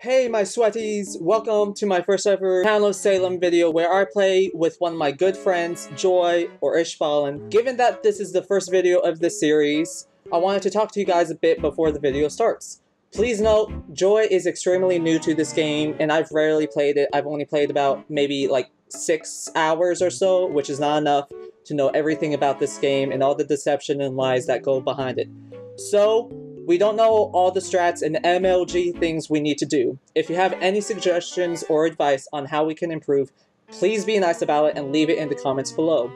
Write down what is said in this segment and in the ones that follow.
Hey my sweaties! Welcome to my first ever Town of Salem video where I play with one of my good friends, Joy or Ishbalin. Given that this is the first video of this series, I wanted to talk to you guys a bit before the video starts. Please note, Joy is extremely new to this game and I've rarely played it. I've only played about maybe like six hours or so, which is not enough to know everything about this game and all the deception and lies that go behind it. So, we don't know all the strats and MLG things we need to do. If you have any suggestions or advice on how we can improve, please be nice about it and leave it in the comments below.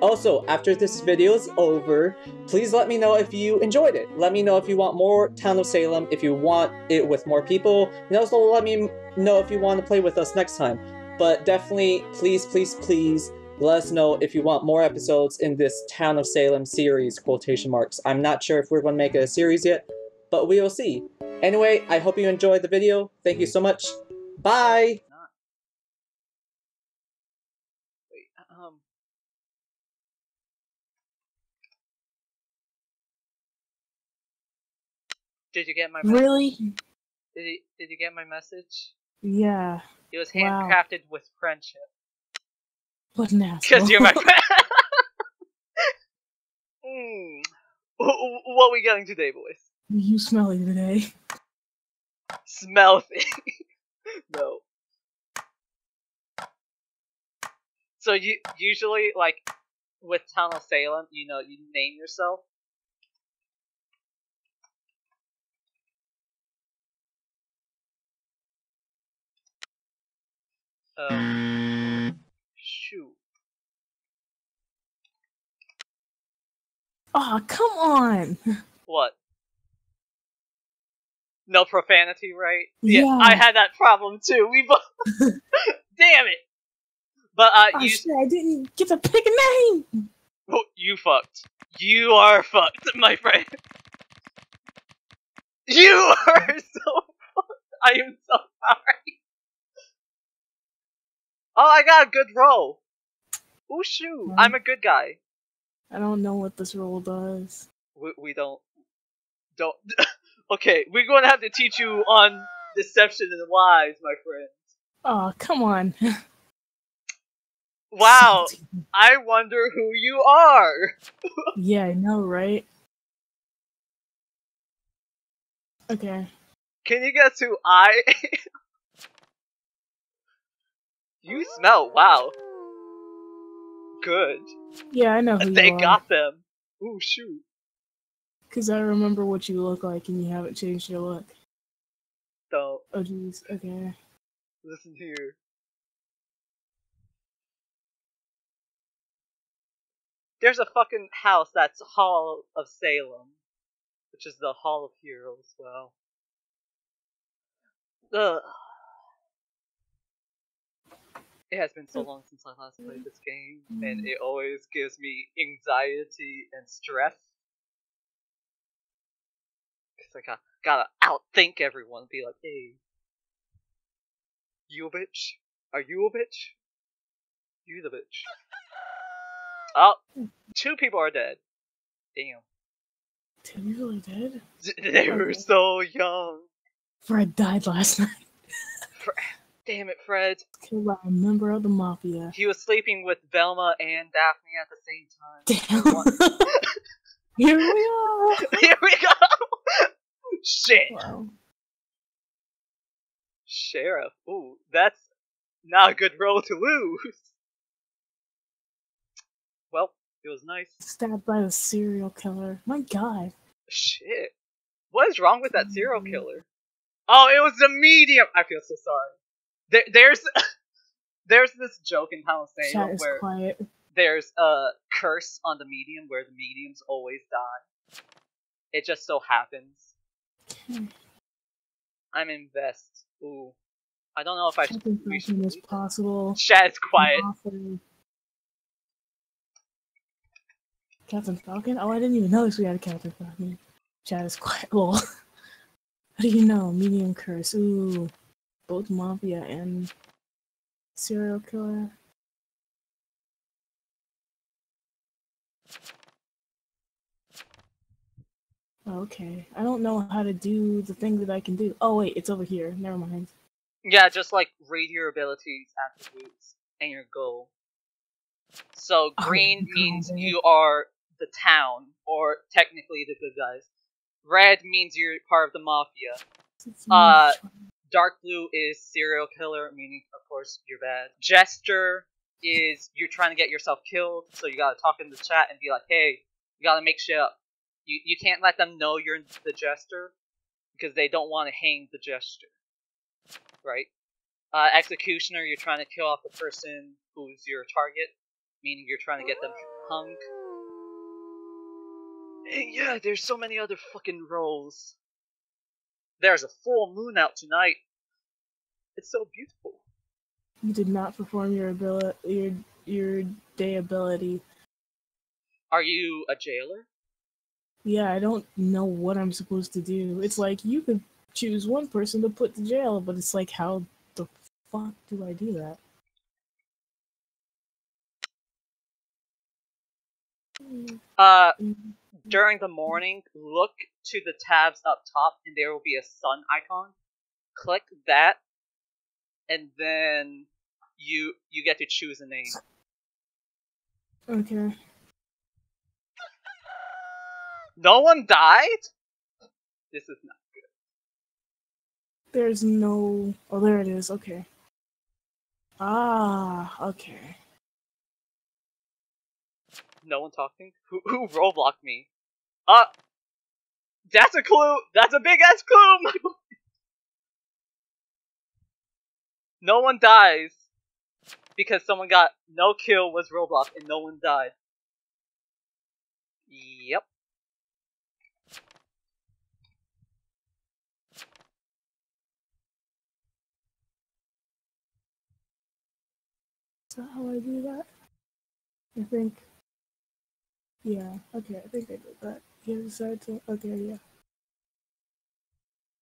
Also, after this video is over, please let me know if you enjoyed it. Let me know if you want more Town of Salem, if you want it with more people, and also let me know if you want to play with us next time. But definitely, please, please, please, let us know if you want more episodes in this Town of Salem series, quotation marks. I'm not sure if we're going to make it a series yet, but we will see. Anyway, I hope you enjoyed the video. Thank you so much. Bye! Um. Did you get my message? Really? Did you Did you get my message? Yeah. It was Wow. handcrafted with friendship. What an asshole. Because you're my friend. Hmm. Wh- wh- What we getting today, boys? You smelly today. Smell thing. no. So you usually like with Town of Salem, you know, you name yourself. Um, shoot. Oh, come on. What? No profanity, right? Yeah, Yeah. I had that problem too. We both. Damn it! But uh, Oh you shit, I didn't get to pick a name. oh, you fucked. You are fucked, my friend. You are so fucked. I am so sorry. Oh, I got a good roll. Ooh, shoot! I'm a good guy. I don't know what this role does. We, we don't don't. okay, we're going to have to teach you on deception and lies, my friend. Oh, come on. Wow, I wonder who you are. yeah, I know, right? Okay. Can you guess who I am? You smell wow. Good. Yeah, I know who They got them. Ooh, shoot. Because I remember what you look like and you haven't changed your look. Don't Oh, jeez. Okay. listen here. There's a fucking house that's Hall of Salem, which is the Hall of Heroes. Well, Ugh. It has been so mm. long since I last played this game, and mm. it always gives me anxiety and stress. Cause I got, gotta outthink everyone, be like, hey, you a bitch? Are you a bitch? You the bitch. Oh, hmm. two people are dead. Damn. Did you really did? They were so young. Fred died last night. Fre- Damn it, Fred. Killed by a member of the mafia. He was sleeping with Velma and Daphne at the same time. Damn. Here we are. Here we go! Shit. Wow. Sheriff. Ooh, that's not a good role to lose. Well, it was nice. Stabbed by a serial killer. My god. Shit. What is wrong with that serial mm. killer? Oh, it was the medium. I feel so sorry. There, there's, there's this joke in Town of Chat Salem is where quiet. there's a curse on the medium where the mediums always die. It just so happens. Hmm. I'm invest. Ooh, I don't know if I should. Should is possible. Shad's quiet. Captain Falcon? Oh, I didn't even notice we had a Captain Falcon. Chat is quiet. Lol. How do you know? Medium curse. Ooh. Both Mafia and serial killer. Okay. I don't know how to do the thing that I can do. Oh wait, it's over here. Never mind. Yeah, just like read your abilities, attributes, and your goal. So Oh, green God. means you are the town, or technically the good guys. Red means you're part of the mafia. Uh. Dark blue is serial killer, meaning of course you're bad. Jester is you're trying to get yourself killed, so you gotta talk in the chat and be like, hey, you gotta make shit up. You you can't let them know you're the jester because they don't want to hang the jester, right? Uh, executioner, you're trying to kill off the person who's your target, meaning you're trying to get them hung. And yeah, there's so many other fucking roles. There's a full moon out tonight. It's so beautiful. You did not perform your ability, your your day ability. Are you a jailer? Yeah, I don't know what I'm supposed to do. It's like you could choose one person to put to jail, but it's like, how the fuck do I do that? Uh, Mm, during the morning, look to the tabs up top, and there will be a sun icon. Click that, and then you you get to choose a name. Okay. No one died. This is not. Good. There's no. Oh, there it is. Okay. Ah, okay. No one talking. Who who roleblocked me? Uh, that's a clue. That's a big ass clue. no one dies because someone got no kill was roleblocked and no one died. Yep. Is that how I do that? I think. Yeah. Okay. I think I did that. You decided to. Okay. Yeah.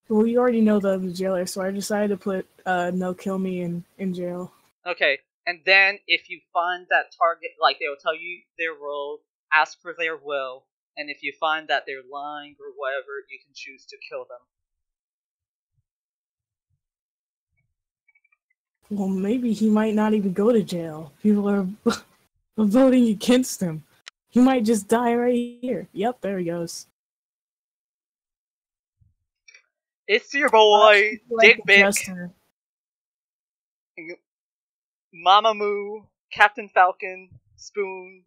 Well, you already know that I'm the jailer, so I decided to put uh, no kill me in in jail. Okay, and then if you find that target, like they will tell you their role, ask for their will, and if you find that they're lying or whatever, you can choose to kill them. Well, maybe he might not even go to jail. People are voting against him. He might just die right here. Yep, there he goes. It's your boy, Like Dick Bick. Mama Moo, Captain Falcon, Spoon.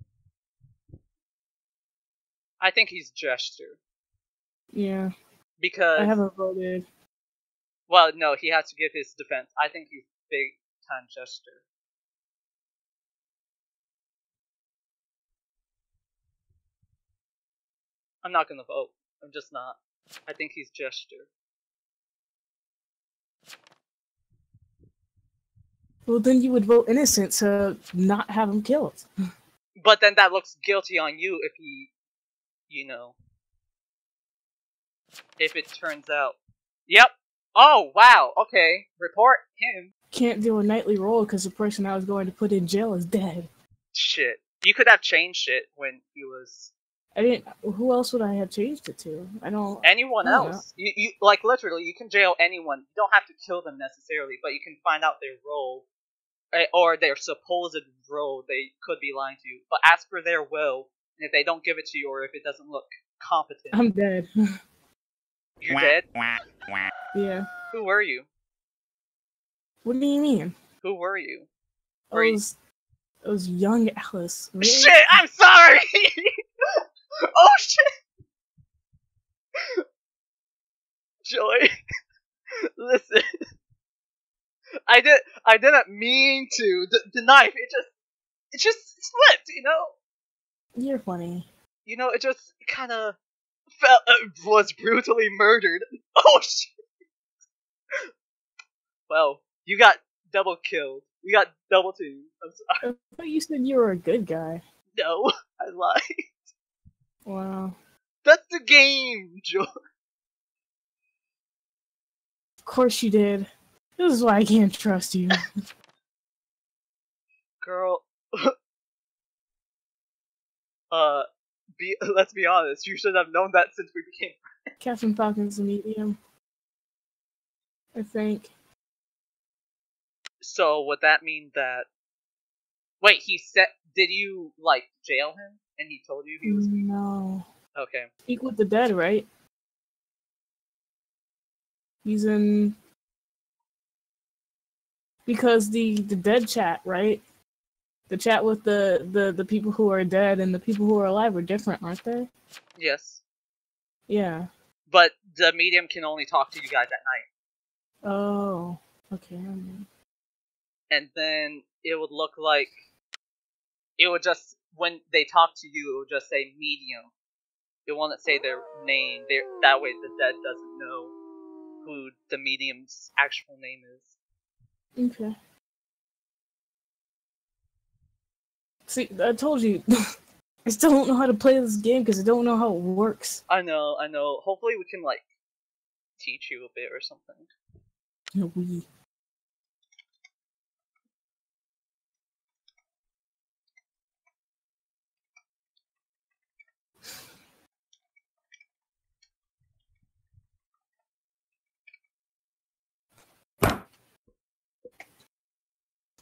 I think he's Jester Yeah, because I haven't voted. well, no, he has to give his defense. I think he's big time Jester. I'm not gonna vote. I'm just not. I think he's Jester. Well, then you would vote innocent to not have him killed. But then that looks guilty on you if he, you know, if it turns out. Yep. Oh wow. Okay. Report him. Can't do a nightly roll because the person I was going to put in jail is dead. Shit. You could have changed it when he was I didn't. Who else would I have changed it to? I don't. anyone Oh, else. You, you like literally you can jail anyone. You don't have to kill them necessarily, but you can find out their role eh, or their supposed role. They could be lying to you, but ask for their will. And if they don't give it to you, or if it doesn't look competent, I'm dead. you're dead. yeah. Who were you? What do you mean? Who were you? I was. I was young Alice. Really? Shit, I'm sorry. oh shit. Joy, listen. I did. I didn't mean to. The, the knife. It just. It just slipped. You know. You're funny. You know. It just kind of felt. Uh, was brutally murdered. Oh shit. Well, you got double killed. You got double two. I'm sorry. I thought you said you were a good guy. No, I lied. Wow. That's the game, Joy. Of course you did. This is why I can't trust you. girl uh be let's be honest you should have known that since we became Captain Falcon's a medium. I think. So would that mean that? Wait, he said. Did you like jail him, and he told you he was No. okay? Speak with the dead, right? He's in because the the dead chat, right? The chat with the the the people who are dead and the people who are alive are different, aren't they? Yes, Yeah. but the medium can only talk to you guys at night, Oh. Okay. and then it would look like it would just when they talk to you, it would just say medium. It won't say their name. Their, that way, the dead doesn't know who the medium's actual name is. Okay. See, I told you. I still don't know how to play this game because I don't know how it works. I know, I know. Hopefully, we can like teach you a bit or something. We.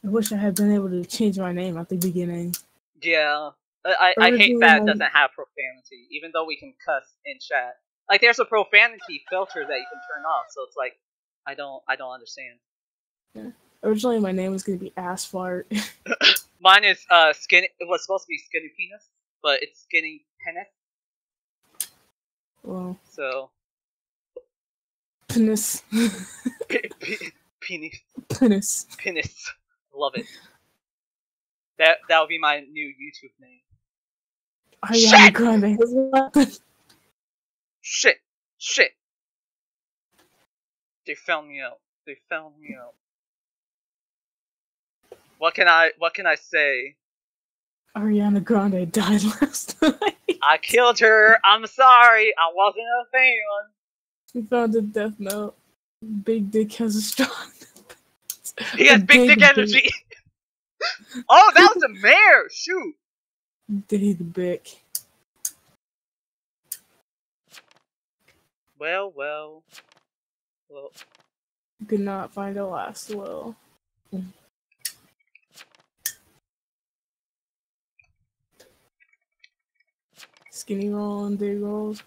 I wish I had been able to change my name at the beginning. Yeah, I I, I hate that it doesn't have profanity, even though we can cuss in chat. Like, there's a profanity filter that you can turn off, so it's like, I don't, I don't understand. Originally, my name was gonna be ass fart. Mine is uh skinny. It was supposed to be skinny penis, but it's skinny penis. well, So penis, pe- pe- penis, penis. penis. Love it. That that would be my new YouTube name. Oh, Ariana Shit! Grande. Shit, shit. They found me out. They found me out. What can I what can I say? Ariana Grande died last night. I killed her. I'm sorry. I wasn't a fan. We found a death note. Big Dick has a strong. He has A big dick energy. oh, that was a mare. Shoot. Big Dick. Well, well. Well, Could not find a last will. Skinny roll and big rolls.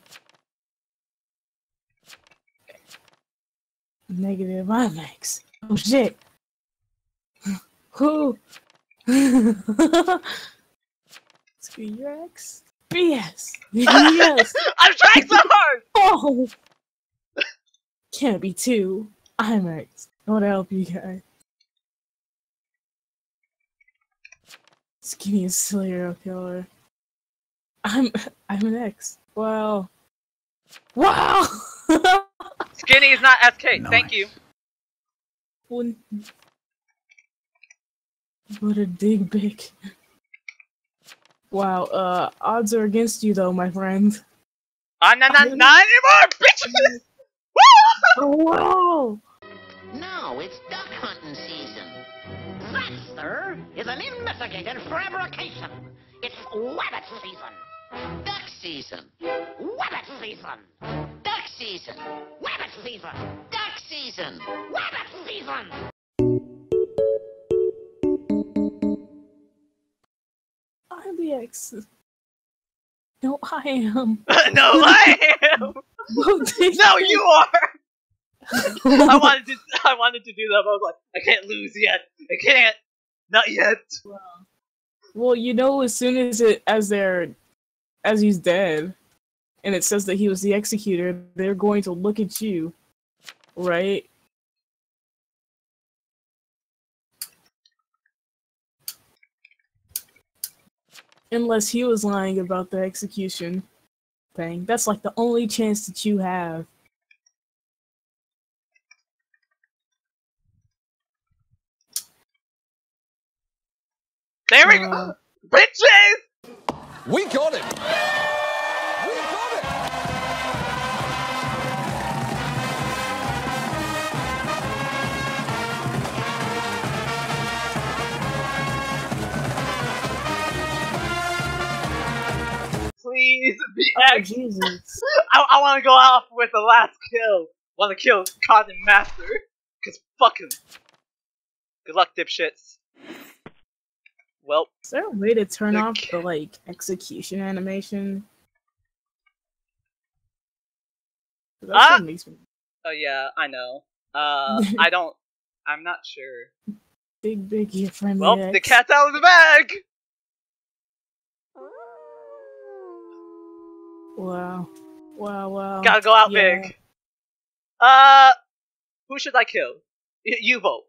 Negative IMAX. Oh shit. Who? Skinny Rex? BS. yes. I'm trying so hard. Oh. Can't be two. IMAX. I want to help you guys. Skinny is serial killer. I'm I'm an ex. Wow. Wow. Skinny is not SK. Thank you. One. What a dig big. Wow, uh, odds are against you though, my friend. I'm not, not, not anymore, bitches! Oh wow! No, it's duck hunting season. That, sir, is an investigated fabrication. It's wabbit season. Duck season. Wabbit season. Duck season. Wabbit season. Duck season. Wabbit season. I'm the ex. No, I am. no, I am. No, you are. I wanted to. I wanted to do that, but I was like, I can't lose yet. I can't. Not yet. Well, you know, as soon as it as they're as he's dead, and it says that he was the executor, they're going to look at you, right? Unless he was lying about the execution thing. That's like the only chance that you have. There we go, Uh, bitches. We got him! Please Skinny's Oh Jesus! I, I want to go off with the last kill. Want to kill Cotton Master? Cause fuck him. Good luck, dipshits. Well, Is there a way to turn The off the like execution animation? Ah! me oh yeah, I know. Uh, I don't. I'm not sure. big, big ear friendly. Well, the cat's out of the bag. Wow, wow, wow. Gotta go out Yeah. big. Uh, who should I kill? Y- you vote.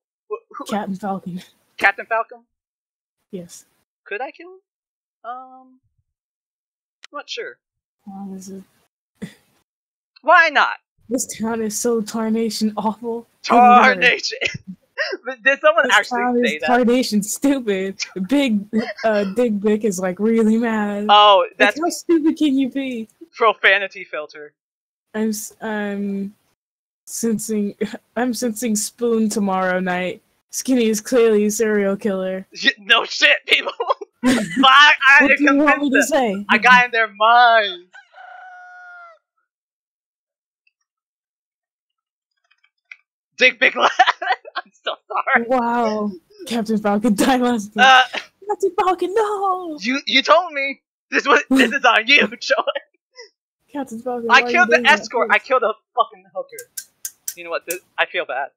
Captain Falcon. Captain Falcon? Yes. Could I kill him? Um, not sure. This, is, Why not? this town is so tarnation awful. Tarnation. But Did someone This actually say that? tarnation stupid. Big, uh, Dig Big is like really mad. Oh, Like, that's how stupid can you be? profanity filter. I'm, I'm sensing, I'm sensing Spoon tomorrow night. Skinny is clearly a serial killer. No shit, people. I, I What do you want me to say? I got in their minds. Dick Big. I'm so sorry. Wow, Captain Falcon died last night. Uh, Captain Falcon, no! you you told me this was this is on you, Joy. Captain Falcon, I killed the escort. I killed a fucking hooker. You know what? This, I feel bad.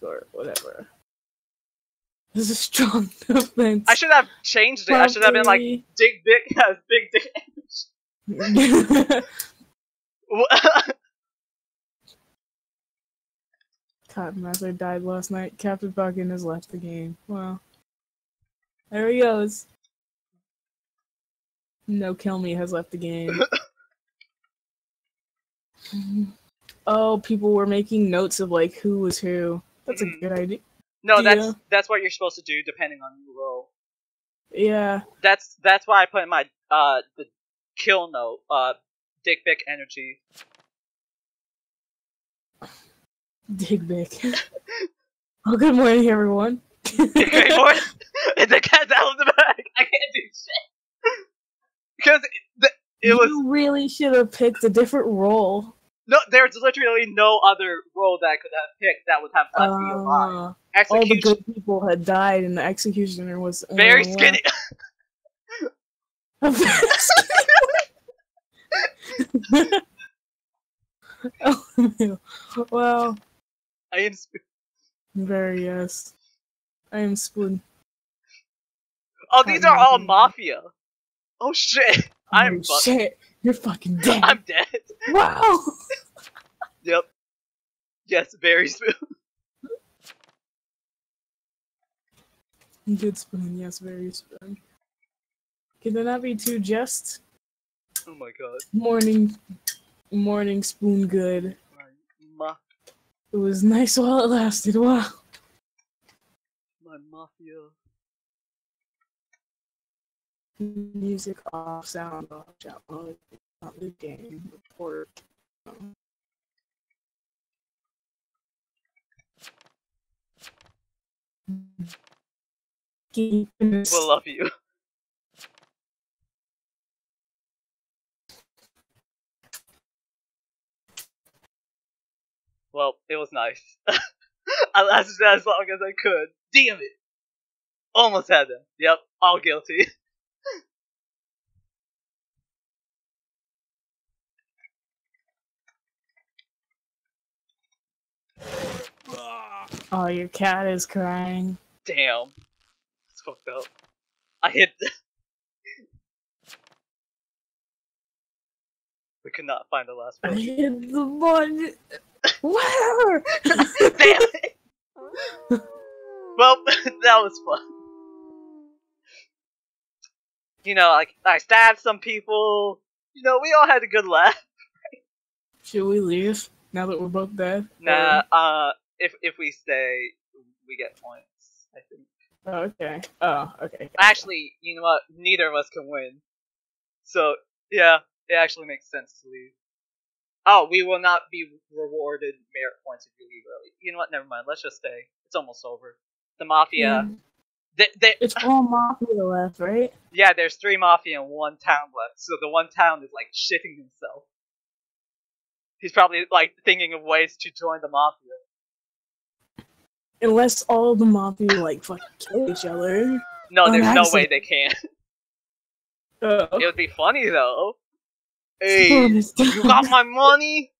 Or whatever. This is a strong offense. I should have changed it. I should have been like Probably- Dick Big has big dick. Cotton Master died last night. Captain Falcon has left the game. Wow. There he goes. No Kill Me has left the game. oh, people were making notes of like who was who. That's a good idea. no, that's Yeah. that's what you're supposed to do depending on your role. Yeah. That's that's why I put in my uh the kill note uh Dick Big energy. Dig big. oh, good morning, everyone. Great boy. the cat's out of the bag. I can't do shit because the, it was You really should have picked a different role. no. There's literally no other role that I could have picked that would have left me alive. Uh, all the good people had died, and the executioner was only very skinny. left. oh, no. Well, I am. spoon. very yes. I am spoon. oh, these are all mafia. Oh shit! I'm oh, shit. You're fucking dead. I'm dead. Wow. Yep. Yes, very spoon. Good spoon. Yes, very spoon. Can there not be two just Oh my god. morning? Morning spoon. Good. It was nice while it lasted. Wow. my mafia. Music off, sound off, chat mode, not the game, report. um, We'll love you. Well, it was nice. I lasted as long as I could. Damn it! Almost had them. Yep, all guilty. Oh, your cat is crying. Damn. It's fucked up. I hit. we could not find the last one. I hit the button. Where? Damn it! well, that was fun. You know, like, I stabbed some people. You know, we all had a good laugh. Should we leave now that we're both dead? Nah, uh, if if we stay, we get points, I think. Oh, okay. Oh, okay. Actually, you know what? Neither of us can win. So, yeah, it actually makes sense to leave. Oh, we will not be rewarded merit points if you leave early. You know what? Never mind. Let's just stay. It's almost over. The Mafia Mm, They, they, It's all mafia left, right? yeah, there's three mafia and one town left, so the one town is like shitting himself. He's probably like thinking of ways to join the mafia. Unless all the mafia like fucking kill each other. No, there's no way they can. Oh. It would be funny though. Hey, you got my money?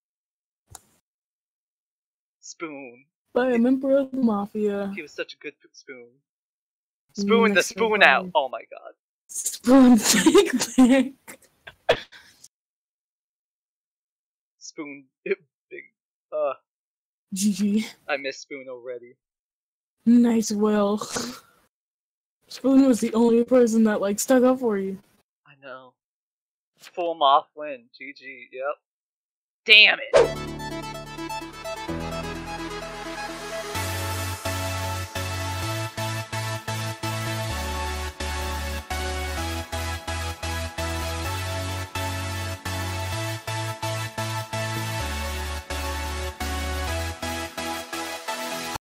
Spoon. by a member of the mafia. He was such a good spoon. Spoon the spoon out. Oh my god. Spoon Big Bang. Spoon big. Uh, GG. I miss Spoon already. Nice will. Spoon was the only person that like stuck up for you. I know. Full moth win. GG. Yep. Damn it.